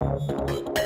Instead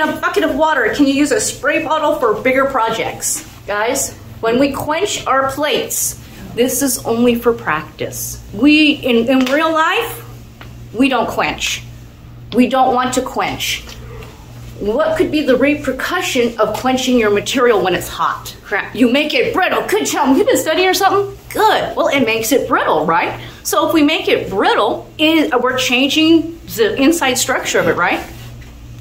in a bucket of water, can you use a spray bottle for bigger projects? Guys, when we quench our plates, this is only for practice. We, in, in real life, we don't quench. We don't want to quench. What could be the repercussion of quenching your material when it's hot? Crap, you make it brittle. Good job. you've been studying or something? Good. Well, it makes it brittle, right? So if we make it brittle, it, we're changing the inside structure of it, right?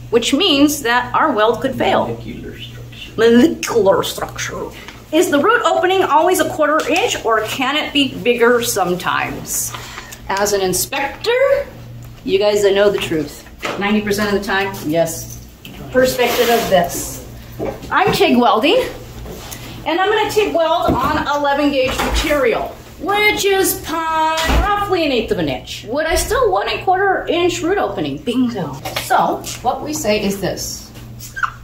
Which means that our weld could fail. Molecular structure. Molecular structure. Is the root opening always a quarter inch or can it be bigger sometimes? As an inspector, you guys that know the truth. 90% of the time, yes. Perspective of this. I'm TIG welding, and I'm gonna TIG weld on 11 gauge material which is roughly an eighth of an inch. Would I still want a quarter inch root opening? Bingo. So what we say is this.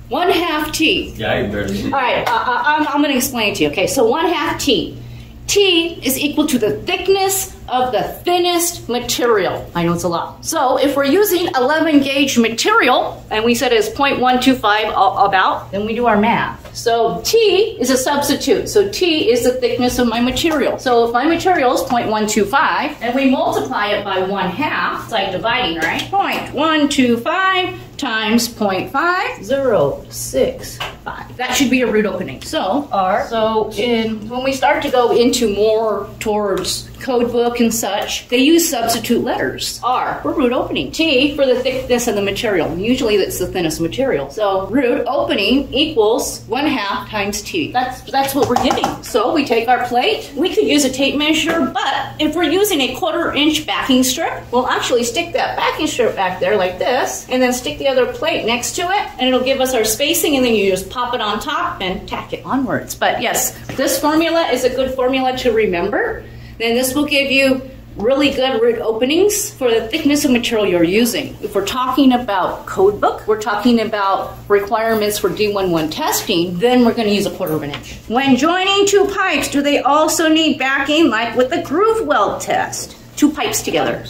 One half T. Yeah, I barely see. All right, uh, uh, I'm, I'm going to explain it to you. Okay, so one half T. T is equal to the thickness of the thinnest material. I know it's a lot. So if we're using 11 gauge material, and we said it's 0.125 about, then we do our math. So T is a substitute. So T is the thickness of my material. So if my material is 0.125, and we multiply it by 1 half, it's like dividing, right? 0.125 times 0.5065. That should be a root opening. So R. So in when we start to go into more towards code book and such, they use substitute letters. R for root opening. T for the thickness of the material. Usually that's the thinnest material. So root opening equals one half times T. That's that's what we're getting. So we take our plate. We could use a tape measure, but if we're using a quarter inch backing strip, we'll actually stick that backing strip back there like this, and then stick the other plate next to it, and it'll give us our spacing, and then you just pop it on top and tack it onwards. But yes, this formula is a good formula to remember. Then this will give you really good root openings for the thickness of material you're using. If we're talking about code book, we're talking about requirements for D11 testing, then we're going to use a quarter of an inch. When joining two pipes, do they also need backing like with the groove weld test? Two pipes together.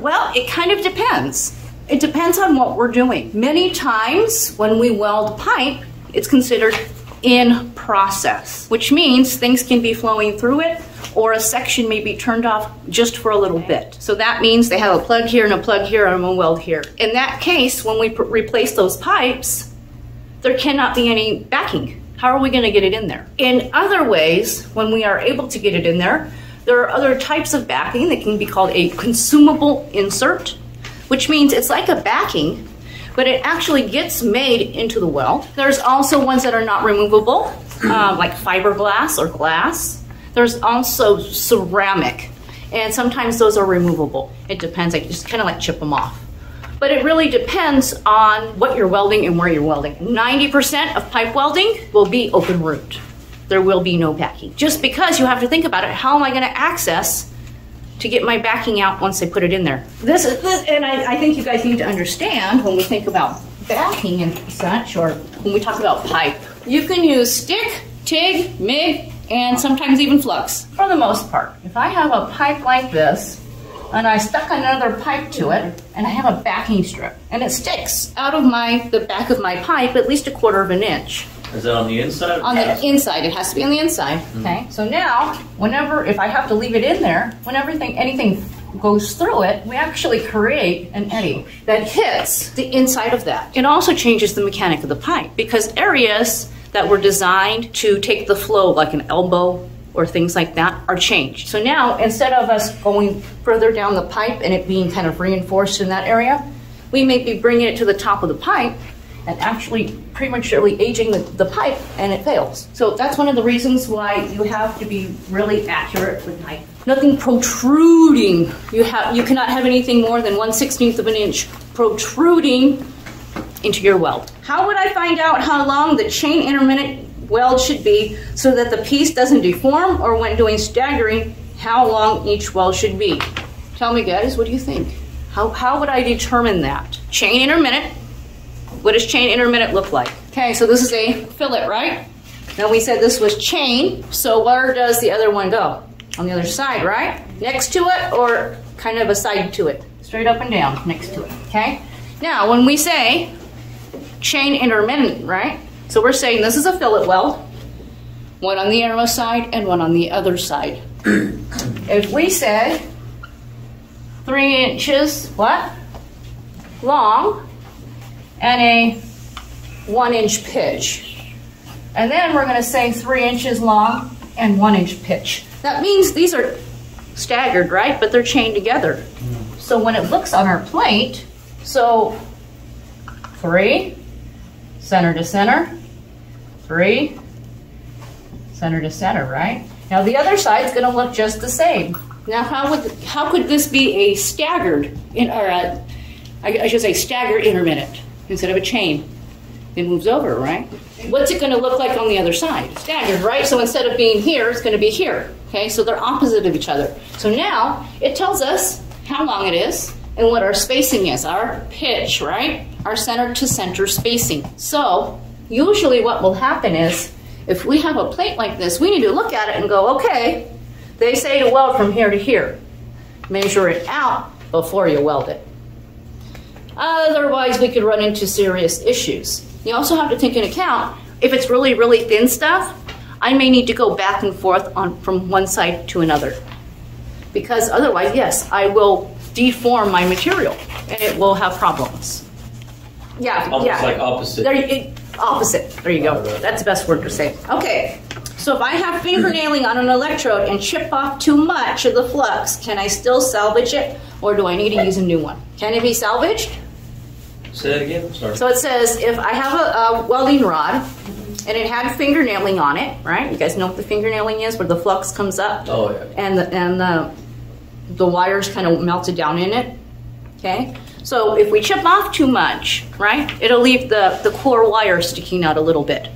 Well, it kind of depends. It depends on what we're doing. Many times when we weld pipe, it's considered in process, which means things can be flowing through it or a section may be turned off just for a little bit. So that means they have a plug here and a plug here and a weld here. In that case, when we replace those pipes, there cannot be any backing. How are we going to get it in there? In other ways, when we are able to get it in there, there are other types of backing that can be called a consumable insert, which means it's like a backing, but it actually gets made into the weld. There's also ones that are not removable, uh, like fiberglass or glass. There's also ceramic, and sometimes those are removable. It depends, I just kind of like chip them off. But it really depends on what you're welding and where you're welding. 90% of pipe welding will be open root. There will be no backing. Just because you have to think about it, how am I gonna access to get my backing out once I put it in there? This is, this, and I, I think you guys need to understand when we think about backing and such, or when we talk about pipe, you can use stick, TIG, MIG, and sometimes even flux for the most part. If I have a pipe like this and I stuck another pipe to it and I have a backing strip and it sticks out of my the back of my pipe at least a quarter of an inch. Is that on the inside? On the inside, it has to be on the inside. Mm -hmm. Okay. So now, whenever if I have to leave it in there, when everything anything goes through it, we actually create an eddy that hits the inside of that. It also changes the mechanic of the pipe because areas that were designed to take the flow, like an elbow or things like that, are changed. So now, instead of us going further down the pipe and it being kind of reinforced in that area, we may be bringing it to the top of the pipe and actually prematurely aging the, the pipe and it fails. So that's one of the reasons why you have to be really accurate with knife. Nothing protruding. You have you cannot have anything more than one sixteenth of an inch protruding into your weld. How would I find out how long the chain intermittent weld should be so that the piece doesn't deform or when doing staggering, how long each weld should be? Tell me guys, what do you think? How, how would I determine that? Chain intermittent. What does chain intermittent look like? Okay, so this is a fillet, right? Now we said this was chain, so where does the other one go? On the other side, right? Next to it or kind of aside to it? Straight up and down next to it, okay? Now, when we say chain intermittent, right? So we're saying this is a fillet weld, one on the innermost side and one on the other side. if we said three inches, what? Long, and a one inch pitch. And then we're gonna say three inches long and one inch pitch. That means these are staggered, right? But they're chained together. Mm. So when it looks on our plate, so three, center to center, three, center to center, right? Now the other side's gonna look just the same. Now how would, how could this be a staggered, in, or I should say staggered intermittent instead of a chain? It moves over, right? What's it gonna look like on the other side? Staggered, right? So instead of being here, it's gonna be here, okay? So they're opposite of each other. So now it tells us how long it is and what our spacing is, our pitch, right? Our center to center spacing. So usually what will happen is if we have a plate like this, we need to look at it and go, okay, they say to weld from here to here. Measure it out before you weld it. Otherwise, we could run into serious issues. You also have to take into account if it's really, really thin stuff, I may need to go back and forth on from one side to another. Because otherwise, yes, I will deform my material and it will have problems. Yeah, Almost yeah. like opposite. There, it, opposite. There you go. Right, right. That's the best word to say. Okay. So if I have fingernailing on an electrode and chip off too much of the flux, can I still salvage it, or do I need to use a new one? Can it be salvaged? Say that again. Sorry. So it says if I have a, a welding rod and it had fingernailing on it, right? You guys know what the fingernailing is, where the flux comes up oh yeah. and the, and the the wires kind of melted down in it. Okay, so if we chip off too much, right, it'll leave the the core wire sticking out a little bit.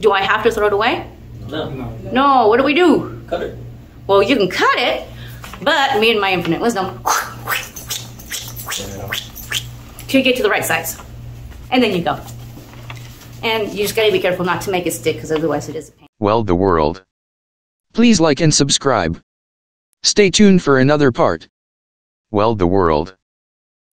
Do I have to throw it away? No. No. What do we do? Cut it. Well, you can cut it, but me and my infinite wisdom, till you get to the right size, and then you go. And you just gotta be careful not to make it stick, because otherwise it is a pain. Weld the world. Please like and subscribe. Stay tuned for another part. Weld the world.